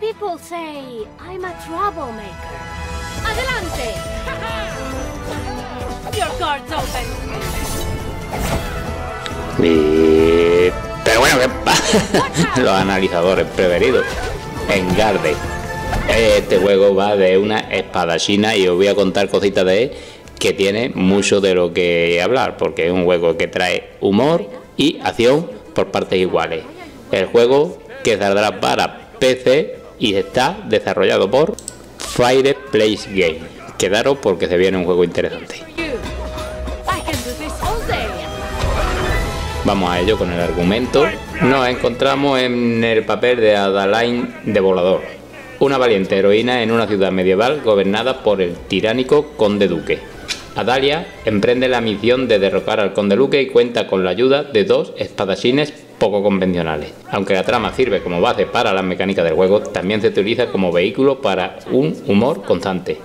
People say I'm a troublemaker. ¡Adelante! Your card's open. Y... Pero bueno, ¿qué? Los analizadores preferidos. Engarde. Este juego va de una espadachina y os voy a contar cositas de él que tiene mucho de lo que hablar, porque es un juego que trae humor y acción por partes iguales. El juego que saldrá para PC y está desarrollado por Fireplace Game. Quedaros porque se viene un juego interesante. Vamos a ello con el argumento. Nos encontramos en el papel de Adaline de Volador, una valiente heroína en una ciudad medieval gobernada por el tiránico Conde Duque. Adalia emprende la misión de derrocar al Conde Duque y cuenta con la ayuda de dos espadachines poco convencionales. Aunque la trama sirve como base para las mecánicas del juego, también se utiliza como vehículo para un humor constante.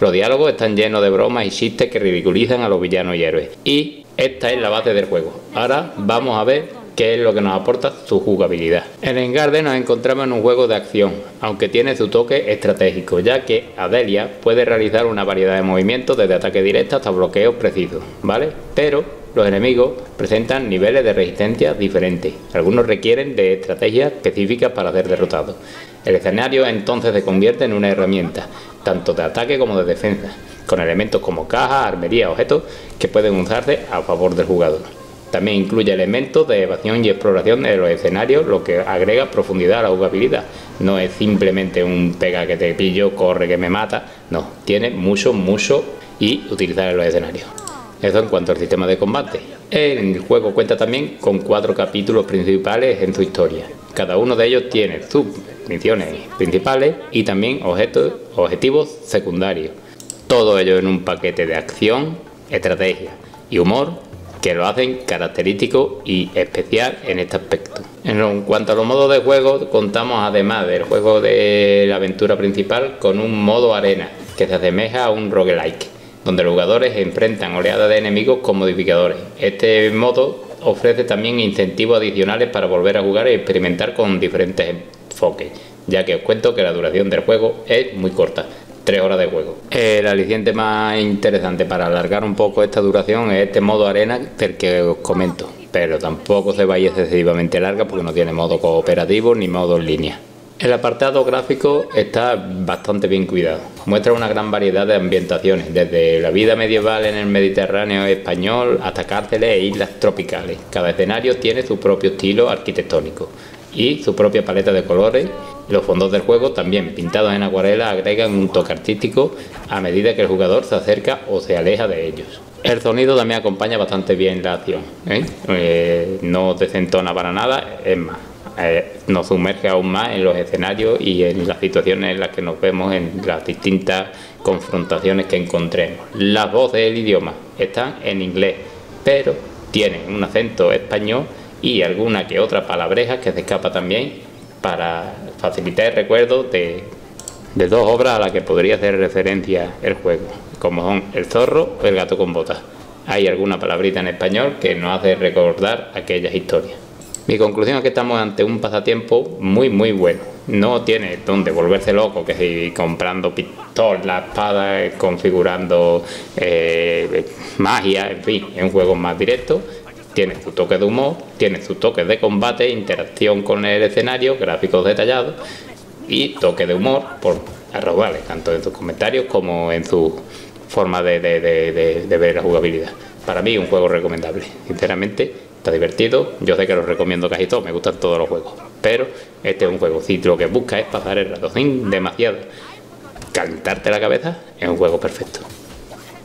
Los diálogos están llenos de bromas y chistes que ridiculizan a los villanos y héroes. Y esta es la base del juego. Ahora vamos a ver qué es lo que nos aporta su jugabilidad. En Engarde nos encontramos en un juego de acción, aunque tiene su toque estratégico, ya que Adelia puede realizar una variedad de movimientos desde ataque directo hasta bloqueos precisos, ¿vale? Pero los enemigos presentan niveles de resistencia diferentes. Algunos requieren de estrategias específicas para ser derrotados. El escenario entonces se convierte en una herramienta, tanto de ataque como de defensa, con elementos como cajas, armería, objetos que pueden usarse a favor del jugador. También incluye elementos de evasión y exploración de los escenarios, lo que agrega profundidad a la jugabilidad. No es simplemente un pega que te pillo, corre que me mata. No, tiene mucho, mucho y utilizar en los escenarios. Eso en cuanto al sistema de combate. El juego cuenta también con cuatro capítulos principales en su historia. Cada uno de ellos tiene sus misiones principales y también objetos, objetivos secundarios. Todo ello en un paquete de acción, estrategia y humor que lo hacen característico y especial en este aspecto. En cuanto a los modos de juego, contamos además del juego de la aventura principal con un modo arena que se asemeja a un roguelike, donde los jugadores enfrentan oleadas de enemigos con modificadores. Este modo ofrece también incentivos adicionales para volver a jugar y experimentar con diferentes enfoques, ya que os cuento que la duración del juego es muy corta, 3 horas de juego. El aliciente más interesante para alargar un poco esta duración es este modo arena del que os comento, pero tampoco se vaya excesivamente larga porque no tiene modo cooperativo ni modo en línea. El apartado gráfico está bastante bien cuidado. Muestra una gran variedad de ambientaciones, desde la vida medieval en el Mediterráneo español hasta cárceles e islas tropicales. Cada escenario tiene su propio estilo arquitectónico y su propia paleta de colores. Los fondos del juego, también pintados en acuarela, agregan un toque artístico a medida que el jugador se acerca o se aleja de ellos. El sonido también acompaña bastante bien la acción, ¿eh? Eh, no desentona para nada, es más, eh, nos sumerge aún más en los escenarios y en las situaciones en las que nos vemos en las distintas confrontaciones que encontremos. Las voces del idioma están en inglés, pero tienen un acento español y alguna que otra palabreja que se escapa también para facilitar el recuerdo de, de dos obras a las que podría hacer referencia el juego, como son El zorro o El gato con botas. Hay alguna palabrita en español que nos hace recordar aquellas historias. Mi conclusión es que estamos ante un pasatiempo muy muy bueno. No tiene donde volverse loco, que si comprando pistolas, espadas, configurando eh, magia, en fin, es un juego más directo. Tiene su toque de humor, tiene sus toques de combate, interacción con el escenario, gráficos detallados y toque de humor por arrobarle, tanto en sus comentarios como en su forma de, de ver la jugabilidad. Para mí un juego recomendable, sinceramente está divertido, yo sé que lo recomiendo casi todo, me gustan todos los juegos, pero este es un juego, si lo que busca es pasar el rato demasiado calentarte la cabeza, es un juego perfecto.